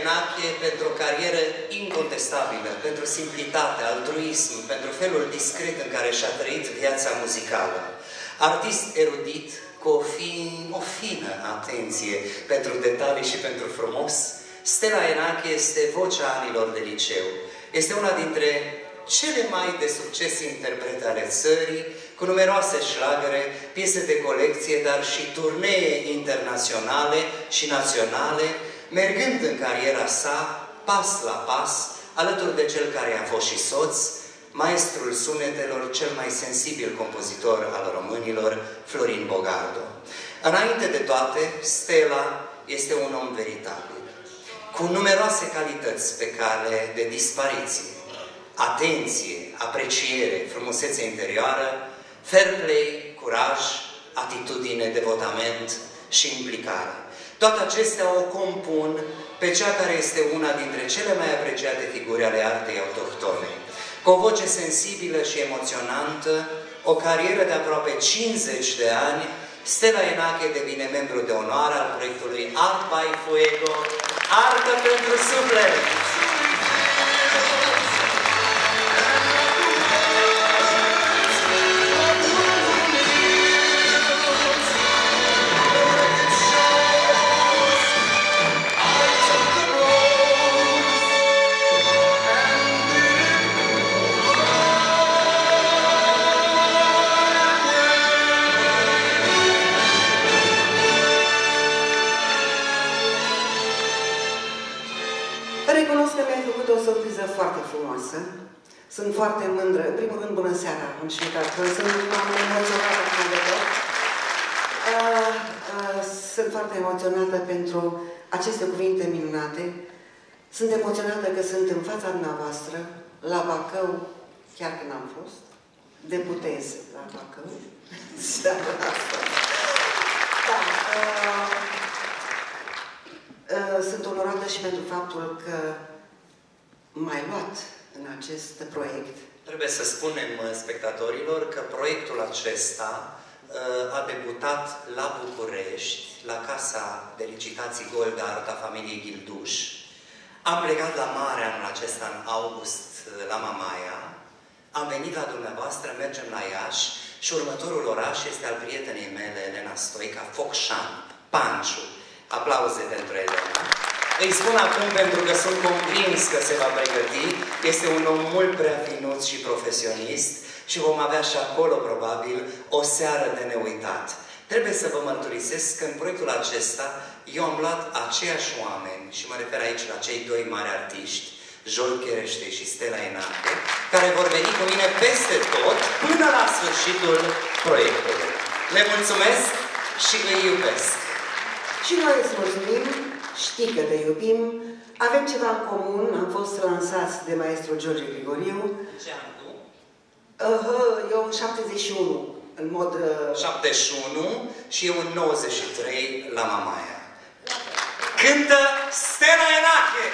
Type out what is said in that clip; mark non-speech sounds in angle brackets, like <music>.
Enache pentru o carieră incontestabilă, pentru simplitate, altruism, pentru felul discret în care și-a trăit viața muzicală. Artist erudit, cu o, fin, o fină atenție pentru detalii și pentru frumos, Stella Enache este vocea anilor de liceu. Este una dintre cele mai de succes interprete ale țării, cu numeroase șlagere, piese de colecție, dar și turnee internaționale și naționale, mergând în cariera sa, pas la pas, alături de cel care a fost și soț, maestrul sunetelor, cel mai sensibil compozitor al românilor, Florin Bogardo. Înainte de toate, Stella este un om veritabil, cu numeroase calități pe cale de dispariție, atenție, apreciere, frumusețe interioară, fair play, curaj, atitudine, devotament și implicare. Toate acestea o compun pe cea care este una dintre cele mai apreciate figuri ale artei autohtone. Cu o voce sensibilă și emoționantă, o carieră de aproape 50 de ani, Stella Enache devine membru de onoare al proiectului Art by Fuego, Artă pentru Suflet. Sunt foarte mândră. În primul rând, bună seara, am știut că sunt am emoționată acum de tot. Uh, uh, sunt foarte emoționată pentru aceste cuvinte minunate. Sunt emoționată că sunt în fața dumneavoastră, la Bacău, chiar când am fost. Deputez la Bacău. <laughs> da, uh, uh, sunt onorată și pentru faptul că m-ai luat în acest proiect? Trebuie să spunem uh, spectatorilor că proiectul acesta uh, a debutat la București, la Casa de Licitații Gold Arta familiei Gilduș. Am plecat la mare anul acesta, în august, uh, la Mamaia. Am venit la dumneavoastră, mergem la Iași și următorul oraș este al prietenei mele, Elena Stoica, Focșan, Panciu. Aplauze pentru Elena. Îi spun acum pentru că sunt convins că se va pregăti. Este un om mult prea finuț și profesionist și vom avea și acolo, probabil, o seară de neuitat. Trebuie să vă mărturisesc că în proiectul acesta eu am luat aceiași oameni, și mă refer aici la cei doi mari artiști, Jol Cherește și Stella Enate, care vor veni cu mine peste tot până la sfârșitul proiectului. Le mulțumesc și îi iubesc. Și noi îți mulțumim știi că te iubim, avem ceva în comun, am fost lansați de maestru George Grigoriu. Ce an tu? Uh, eu în 71, în mod... Uh... 71 și eu în 93 la Mamaia. Cântă Stella Enache!